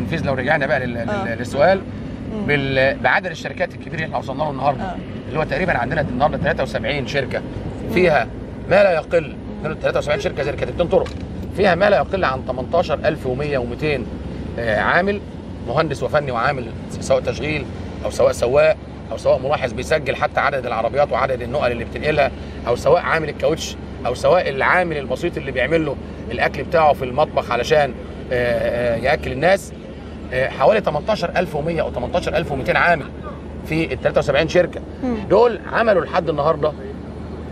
التنفيذ لو رجعنا بقى لل- آه. لل- للسؤال. بال- بعدد الشركات الكبيره اللي إحنا وصلنا له النهارده آه. اللي هو تقريبا عندنا النهارده 73 شركة فيها ما لا يقل 73 شركة زي كانت طرق فيها ما لا يقل عن 18100 و200 عامل مهندس وفني وعامل سواء تشغيل أو سواء سواق أو سواء ملاحظ بيسجل حتى عدد العربيات وعدد النقل اللي بتنقلها أو سواء عامل الكاوتش أو سواء العامل البسيط اللي بيعمل له الأكل بتاعه في المطبخ علشان آه، آه، يأكل الناس آه، حوالي 18100 أو 18200 عامل في ال 73 شركة. دول عملوا لحد النهارده.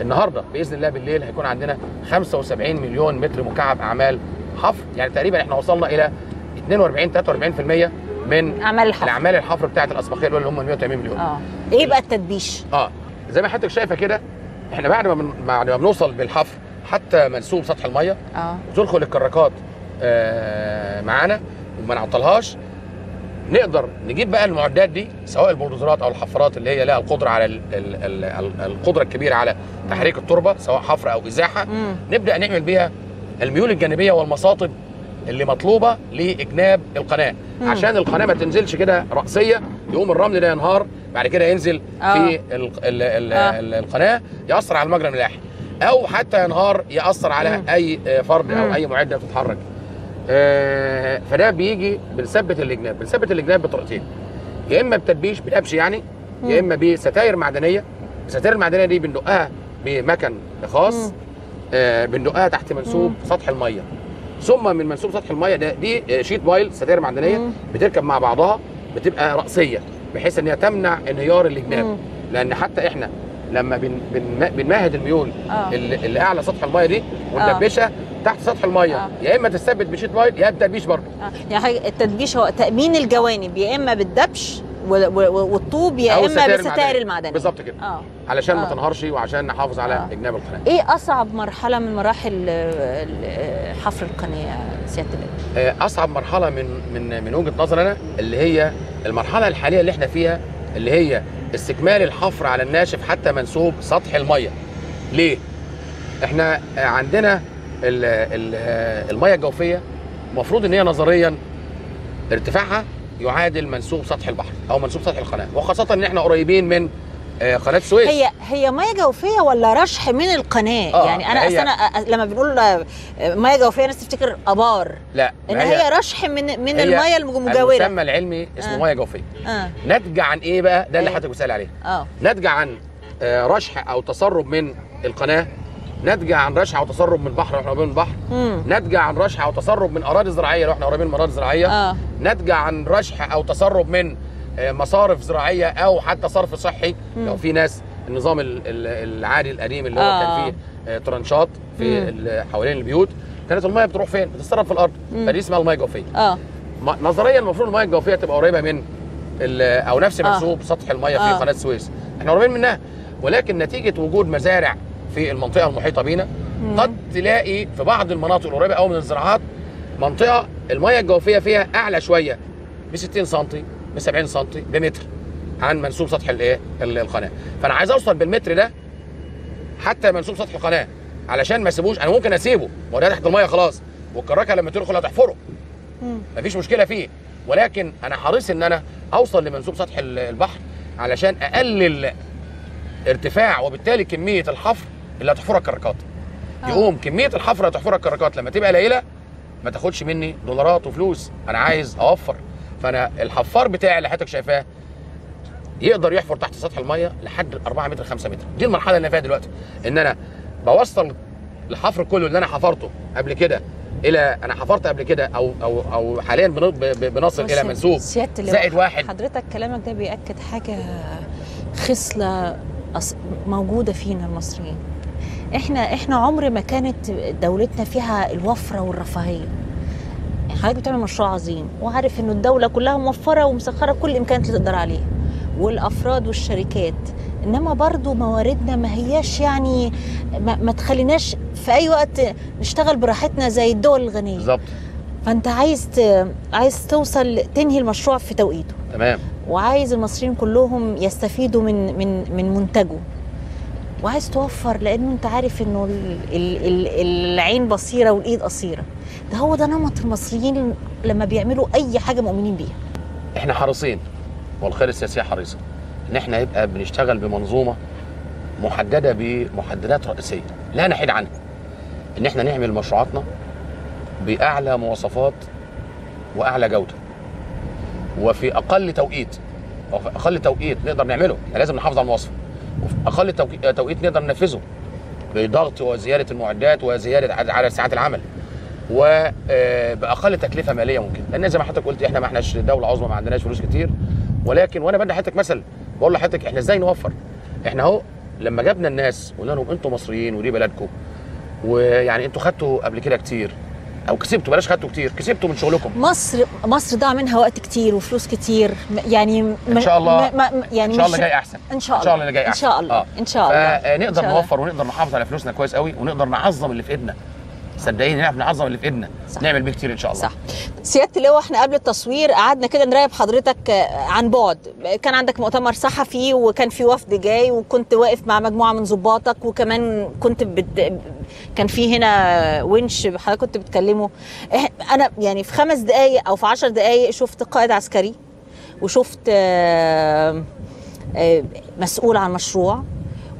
النهارده بإذن الله بالليل هيكون عندنا 75 مليون متر مكعب أعمال حفر. يعني تقريبا إحنا وصلنا إلى 42 43% من أعمال الحفر. الأعمال الحفر بتاعة الأسبقية اللي هم 180 مليون. آه. إيه بقى التدبيش؟ آه. زي ما حضرتك شايفة كده إحنا بعد ما. بعد ما بنوصل بالحفر حتى منسوب سطح المية آه. وتدخل الكراكات آه معانا وما نعطلهاش. نقدر نجيب بقى المعدات دي سواء البلدوزرات أو الحفارات اللي هي لها القدرة على ال ال ال ال القدرة الكبيرة على تحريك التربة سواء حفر أو إزاحة مم. نبدأ نعمل بيها الميول الجانبية والمصاطب اللي مطلوبة لإجناب القناة مم. عشان القناة ما تنزلش كده رأسية يقوم الرمل ده ينهار بعد كده ينزل آه. في ال ال ال آه. ال القناة يأثر على المجرى الملاحي أو حتى ينهار يأثر على مم. أي آه، فرد مم. أو أي معدة بتتحرك آه، فده بيجي بنثبت الجناب بنثبت الجناب بطريقتين يا إما بتدبيش بالدبش يعني يا إما بستاير معدنية. الستاير المعدنية دي بندقها بمكن خاص. آه بندقها تحت منسوب سطح المية. ثم من منسوب سطح المية ده دي آه، sheet pile ستاير معدنية. بتركب مع بعضها بتبقى رأسية بحيث إن هي تمنع انهيار. الجناب لأن حتى إحنا لما بن بن بنمهد الميول آه. اللي, أعلى سطح المية دي وندبشها تحت سطح المية آه. يا إما تثبت ب sheet pile يا بتدبيش برضه آه. يعني التدبيش هو تأمين الجوانب يا إما بالدبش والطوب يا الستاير بالستائر. المعدنية بالظبط كده آه علشان ما آه. تنهارش وعشان نحافظ على آه. إجناب القناة إيه أصعب مرحلة من مراحل آه، حفر القناه يا سيادة اللواء آه، أصعب مرحلة من من من وجهة نظري أنا اللي هي المرحلة الحالية اللي إحنا فيها اللي هي استكمال الحفر على الناشف حتى منسوب سطح المية. ليه؟ إحنا عندنا ال- ال- المية الجوفية المفروض إن هي نظريا ارتفاعها يعادل منسوب سطح البحر أو منسوب سطح القناة وخاصة إن إحنا قريبين من قناة السويس هي هي ميه جوفية ولا رشح من القناة؟ آه، يعني أنا هي- أصل أنا لما بنقول آه، ميه جوفية الناس تفتكر أبار. لا إن ما هي رشح من من هي الميه المجاوره المسمى العلمي اسمه آه. ميه جوفية. آه. ناتجه عن إيه بقى؟ ده اللي أيوة. حضرتك بتسأل عليه. آه. ناتجه عن آه، رشح أو تسرب من القناة. ناتجه عن رشح أو تسرب من البحر لو إحنا قريبين من البحر. ناتجه عن رشح أو تسرب من أراضي زراعية لو إحنا قريبين من أراضي زراعية. آه. ناتجه عن رشح أو تسرب من آه، مصارف زراعية أو حتى صرف صحي لو في ناس النظام ال- ال- العادي القديم اللي هو آه. كان فيه آه، ترنشات في مم. ال- حوالين البيوت كانت المية بتروح فين؟ بتتسرب في الأرض مم. فدي اسمها المية الجوفية آه نظريا المفروض المية الجوفية تبقى قريبة من أو نفس آه. منسوب سطح المية في آه. قناة السويس إحنا قريبين منها ولكن نتيجة وجود مزارع في المنطقة المحيطة بينا قد تلاقي في بعض المناطق القريبة قوي من الزراعات منطقة المية الجوفية فيها أعلى شوية ب 60 سم ب 70 سم بمتر. عن منسوب سطح الايه ال- القناة. فأنا عايز أوصل بالمتر ده حتى منسوب سطح القناة. علشان ما أسيبوش أنا ممكن أسيبه. ما هو ده تحت المية خلاص. والكراكه لما تدخل هتحفره. مفيش مشكلة فيه. ولكن أنا حريص إن أنا أوصل لمنسوب سطح ال- البحر علشان أقلل ارتفاع وبالتالي كمية الحفر اللي هتحفرها الكراكات آه. يقوم كمية الحفر اللي هتحفرها الكراكات لما تبقى قليله ما تاخدش مني دولارات وفلوس. أنا عايز أوفر. فانا الحفار بتاعي اللي حضرتك شايفاه يقدر يحفر تحت سطح المية لحد 4 متر 5 متر. دي المرحلة اللي أنا فيها دلوقتي إن أنا بوصل الحفر كله اللي أنا حفرته قبل كده إلى أنا حفرت قبل كده أو أو أو حاليا بنصل إلى منسوب زائد واحد. حضرتك كلامك ده بيأكد حاجة خصلة أص- موجودة فينا المصريين. إحنا إحنا عمر ما كانت دولتنا فيها الوفرة والرفاهية. حضرتك بتعمل مشروع عظيم وعارف إنه الدولة كلها موفرة ومسخرة كل الامكانيات اللي تقدر عليها والأفراد والشركات إنما برضو مواردنا ما هياش يعني ما, ما تخليناش في أي وقت نشتغل براحتنا زي الدول الغنية. بالظبط. فأنت عايز ت... عايز توصل تنهي المشروع في توقيته. تمام. وعايز المصريين كلهم يستفيدوا من من من منتجه. وعايز توفر لأنه أنت عارف إنه ال- ال- ال- العين بصيرة والإيد قصيرة. ده هو ده نمط المصريين لما بيعملوا أي حاجة مؤمنين بيها. إحنا حريصين. والخير السياسيه حريصة. إن إحنا يبقى بنشتغل بمنظومة محددة بمحددات رئيسية. لا نحيد عنها. إن إحنا نعمل مشروعاتنا بأعلى مواصفات وأعلى جودة. وفي أقل توقيت وفي أقل توقيت نقدر نعمله. إحنا لازم نحافظ على المواصفة. وفي أقل توقي- توقيت نقدر ننفذه بضغط وزيادة المعدات وزيادة عدد عدد ساعات العمل. وباقل تكلفة مالية ممكن. لأن زي ما حضرتك قلت إحنا ما إحناش دولة عظمى ما عندناش فلوس كتير. ولكن وأنا بدي حضرتك مثل بقول لحضرتك إحنا إزاي نوفر؟ إحنا أهو لما جبنا الناس قلنا لهم أنتوا مصريين ودي بلدكم ويعني أنتوا خدتوا قبل كده كتير أو كسبتوا بلاش خدتوا كتير كسبتوا من شغلكم. مصر مصر ضاع منها وقت كتير وفلوس كتير يعني م- إن شاء الله م- م- يعني إن شاء الله جاي أحسن. إن شاء الله إن شاء الله. جاي إن أحسن. شاء الله. آه. إن شاء الله. الله. نوفر ونقدر نحافظ على فلوسنا كويس قوي ونقدر نعظم اللي في إيدنا. صدقيني نعرف نعظم اللي في إيدنا. نعمل بيه كتير إن شاء الله. صح. سيادة اللواء إحنا قبل التصوير قعدنا كده نراقب حضرتك عن بعد. كان عندك مؤتمر صحفي وكان في وفد جاي وكنت واقف مع مجموعة من ضباطك وكمان كنت بت... كان في هنا ونش حضرتك كنت بتكلمه. أنا يعني في خمس دقائق أو في عشر دقائق شفت قائد عسكري وشفت آه، آه، مسؤول عن مشروع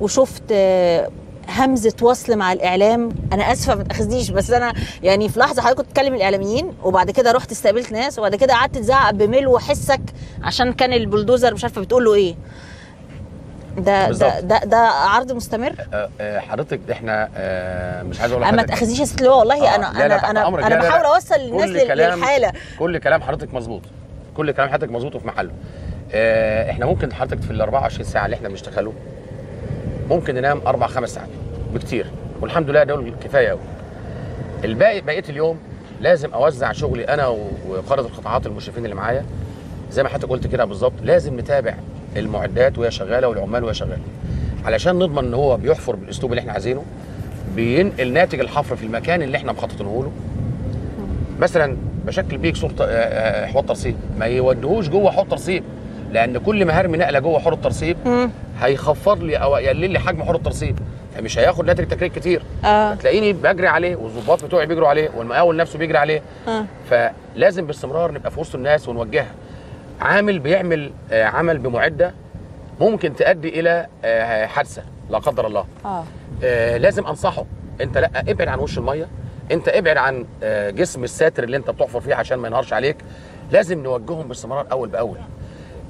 وشفت آه، همزة وصل مع الإعلام. أنا آسفة ما تأخذنيش بس أنا يعني في لحظة حضرتك كنت تكلم الإعلاميين وبعد كده رحت استقبلت ناس وبعد كده قعدت تزعق بملو حسك عشان كان البلدوزر مش عارفة بتقول له إيه. ده ده. ده, ده عرض مستمر؟ آه، آه، حضرتك إحنا آه، مش عايز أقول أنا ما يا ست اللواء والله آه، أنا لا، لا، أنا أنا لا، بحاول. أوصل للناس للحالة. كل كلام حضرتك مظبوط. كل كلام حضرتك مظبوط وفي محله. إحنا ممكن حضرتك في ال 24 ساعة اللي إحنا بنشتغلوا ممكن ننام أربع خمس ساعات. بكتير. والحمد لله دول كفاية قوي الباقي بقية اليوم لازم أوزع شغلي أنا وقاده القطاعات المشرفين اللي معايا. زي ما حضرتك قلت كده بالظبط لازم نتابع المعدات وهي شغالة والعمال وهي شغالة. علشان نضمن إن هو بيحفر بالأسلوب اللي إحنا عايزينه بينقل ناتج الحفر في المكان اللي إحنا مخططينه له. مثلا بشكل بيك صورة آه، آه، حوض ترسيب. ما يوديهوش جوه حوض ترسيب. لأن كل ما هرمي نقلة جوه حوض الترسيب. هيخفض لي أو يقلل لي حجم حوض الترسيب فمش هياخد ناتج تكرير كتير. آه. هتلاقيني بجري عليه والظباط بتوعي بيجروا عليه والمقاول نفسه بيجري عليه. آه. فلازم باستمرار نبقى في وسط الناس ونوجهها. عامل بيعمل آه، عمل بمعدة ممكن تؤدي إلى آه، حادثة لا قدر الله. آه. آه، لازم أنصحه. أنت لأ ابعد عن وش المية. أنت ابعد عن آه، جسم الساتر اللي أنت بتحفر فيه عشان ما ينهارش عليك. لازم نوجههم باستمرار أول بأول.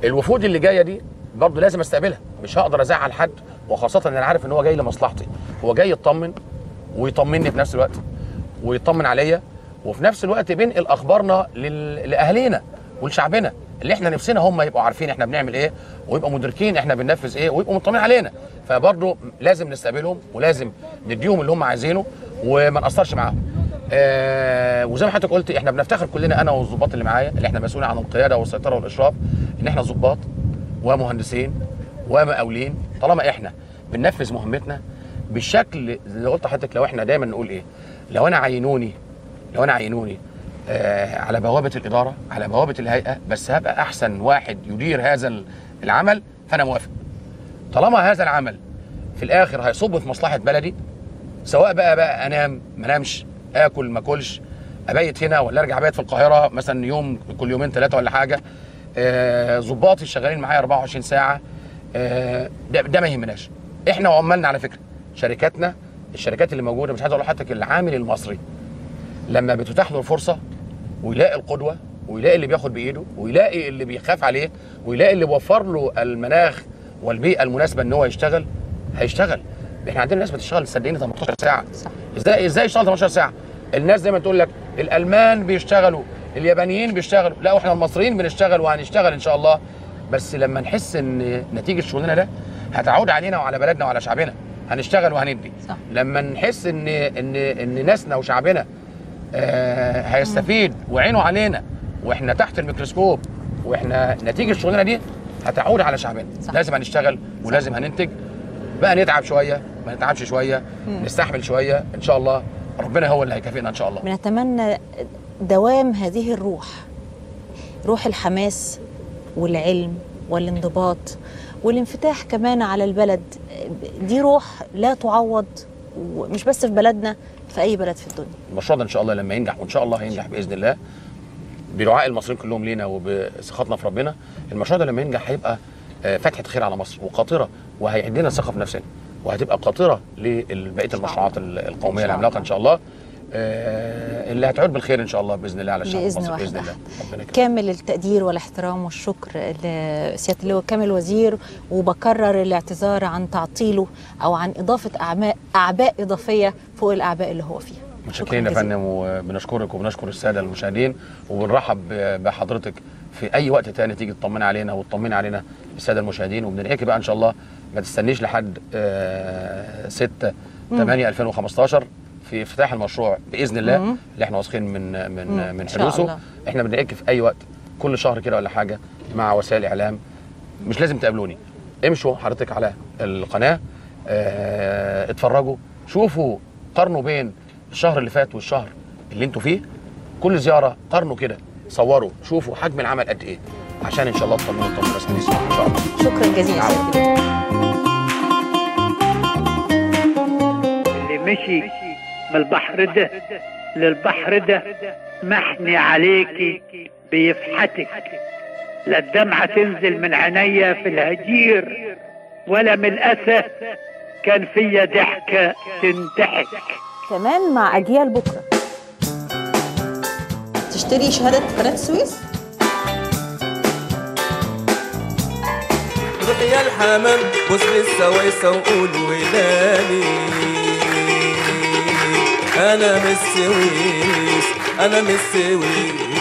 الوفود اللي جاية دي برضه لازم أستقبلها. مش هقدر أزعل حد وخاصة إن أنا عارف إن هو جاي لمصلحتي. هو جاي يطمن ويطمني في نفس الوقت ويطمن عليا وفي نفس الوقت بينقل اخبارنا لل... لاهالينا ولشعبنا. اللي إحنا نفسنا هم يبقوا عارفين إحنا بنعمل إيه ويبقوا مدركين إحنا بننفذ إيه ويبقوا مطمنين علينا. فبرضه لازم نستقبلهم ولازم نديهم اللي هم عايزينه وما نقصرش معاهم. آه وزي ما حضرتك قلت إحنا بنفتخر كلنا أنا والظباط اللي معايا اللي إحنا مسؤولين عن القيادة والسيطرة والإشراف إن إحنا ظباط ومهندسين ومقاولين. طالما إحنا بننفذ مهمتنا بالشكل ما قلت لحضرتك لو إحنا دايما نقول إيه لو أنا عينوني لو أنا عينوني آه على بوابة الإدارة على بوابة الهيئة بس هبقى أحسن واحد يدير هذا العمل فأنا موافق. طالما هذا العمل في الآخر هيصب في مصلحة بلدي سواء بقى بقى أنام ما انامش آكل ما أكلش أبيت هنا ولا أرجع أبيت في القاهرة مثلا يوم كل يومين ثلاثة ولا حاجة. آه، ظباطي شغالين معايا 24 ساعة. آه، ده, ده ما يهمناش. إحنا وعمالنا على فكرة. شركاتنا الشركات اللي موجودة مش عايز أقول لحضرتك العامل المصري. لما بتتاح له الفرصة ويلاقي القدوة ويلاقي اللي بياخد بإيده ويلاقي اللي بيخاف عليه ويلاقي اللي بيوفر له المناخ والبيئة المناسبة إن هو يشتغل هيشتغل. إحنا عندنا ناس بتشتغل صدقني 18 ساعة. صح إزاي إزاي يشتغل 18 ساعة؟ الناس زي ما تقول لك الألمان بيشتغلوا اليابانيين بيشتغلوا. لا وإحنا المصريين بنشتغل وهنشتغل إن شاء الله. بس لما نحس إن نتيجة شغلنا ده هتعود علينا وعلى بلدنا وعلى شعبنا. هنشتغل وهندي. صح. لما نحس ان ان إن ناسنا وشعبنا آه هيستفيد وعينه علينا وإحنا تحت الميكروسكوب وإحنا نتيجة شغلنا دي هتعود على شعبنا. صح. لازم هنشتغل ولازم هننتج. بقى نتعب شوية. ما نتعبش شوية نستحمل شوية إن شاء الله ربنا هو اللي هيكافئنا إن شاء الله. بنتمنى دوام هذه الروح روح الحماس والعلم والانضباط والانفتاح كمان على البلد. دي روح لا تعوض ومش بس في بلدنا في أي بلد في الدنيا. المشروع ده إن شاء الله لما ينجح وإن شاء الله هينجح بإذن الله. بدعاء المصريين كلهم لينا وبثقتنا في ربنا. المشروع ده لما ينجح هيبقى آه، فتحة خير على مصر وقاطره وهيعيد لنا الثقة في نفسنا. وهتبقى قاطرة لبقية المشروعات ال- القومية العملاقة. إن شاء الله آه، اللي هتعود بالخير إن شاء الله بإذن الله على الشعب المصري بإذن الله. ربنا. كامل التقدير والاحترام والشكر لسيادة اللواء كامل وزير وبكرر الاعتذار عن تعطيله أو عن إضافة اعماء أعباء إضافية فوق الأعباء اللي هو فيها متشكرين يا. فندم وبنشكرك وبنشكر السادة المشاهدين وبنرحب بحضرتك في أي وقت تاني تيجي تطمني علينا وتطمني علينا السادة المشاهدين وبندعيكي بقى إن شاء الله ما تستنيش لحد 6 8 2015 في افتتاح المشروع بإذن الله مم. اللي إحنا واثقين من من مم. من حدوثه. إحنا بندعيكي في أي وقت كل شهر كده ولا حاجة مع وسائل الاعلام مش لازم تقابلوني امشوا حضرتك على القناة آه اتفرجوا شوفوا قارنوا بين الشهر اللي فات والشهر اللي أنتوا فيه كل زيارة قارنوا كده صوروا شوفوا حجم العمل قد إيه عشان إن شاء الله تطمنوا الرسمي إن شاء الله. شكرا جزيلا اللواء اللي مشي من البحر ده للبحر ده محني عليكي بيفحتك. لا الدمعة تنزل من عينيا في الهجير ولا من الأسى كان فيا ضحكة تنضحك. كمان مع أجيال بكرة. تشتري شهادة قناة السويس روح يا الحمام بص للسويسة وقول ولادي أنا من السويس أنا من السويس.